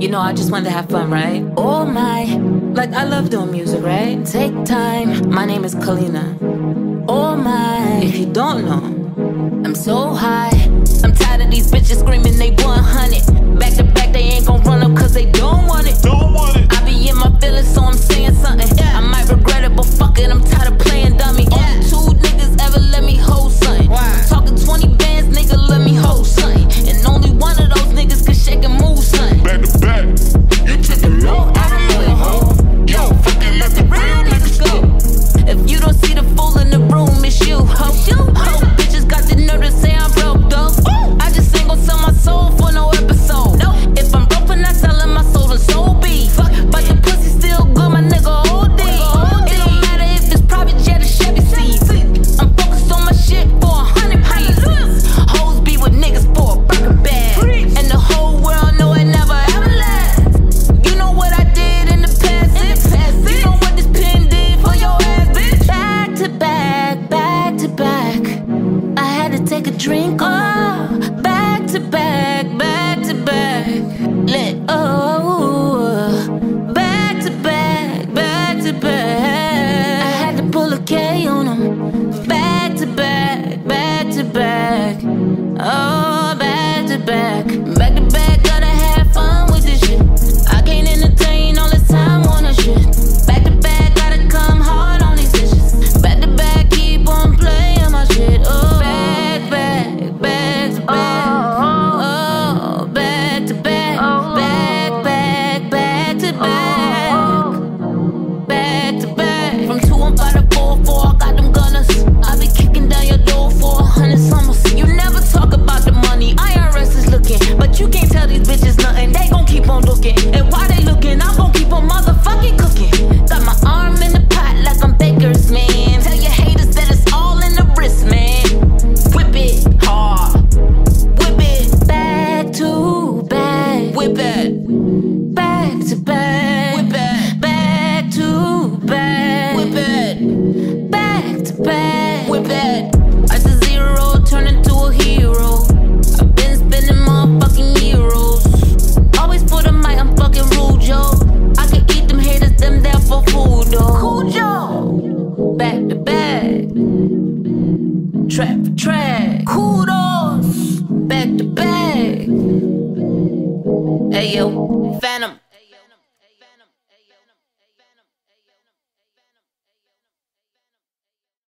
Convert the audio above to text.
You know, I just wanted to have fun, right? Oh my, like I love doing music, right? Take time. My name is Kalenna. Oh my, if you don't know, I'm so high. I'm tired of these bitches screaming they 100. take a drink, oh, back to back, back to back. Let oh, back to back, back to back. I had to pull a K on back to back, back to back. Oh, back to back. can't tell these bitches nothing, they gon' keep on looking. And while they looking, I'm gon' keep on motherfucking cooking. Got my arm in the pot like I'm Baker's man. Tell your haters that it's all in the wrist, man. Whip it hard, whip it back to back, whip it back to back. Trap, trap, track. Kudos, back to back. Hey yo.